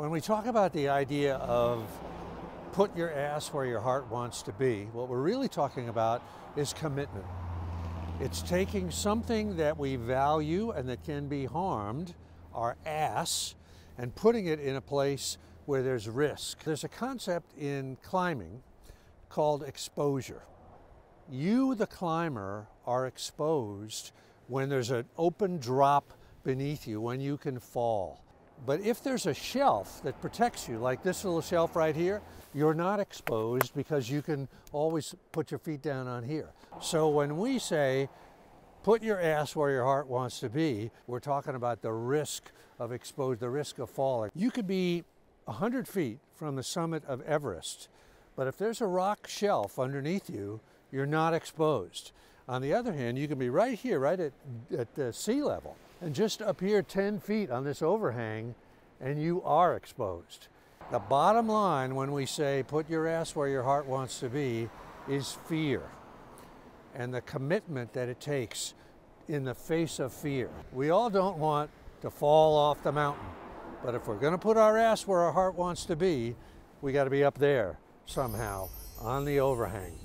When we talk about the idea of put your ass where your heart wants to be, what we're really talking about is commitment. It's taking something that we value and that can be harmed, our ass, and putting it in a place where there's risk. There's a concept in climbing called exposure. You, the climber, are exposed when there's an open drop beneath you, when you can fall. But if there's a shelf that protects you, like this little shelf right here, you're not exposed because you can always put your feet down on here. So when we say, put your ass where your heart wants to be, we're talking about the risk of exposed, the risk of falling. You could be 100 feet from the summit of Everest, but if there's a rock shelf underneath you, you're not exposed. On the other hand, you can be right here, right at, at the sea level, and just up here 10 feet on this overhang, and you are exposed. The bottom line when we say put your ass where your heart wants to be is fear and the commitment that it takes in the face of fear. We all don't want to fall off the mountain, but if we're going to put our ass where our heart wants to be, we got to be up there somehow on the overhang.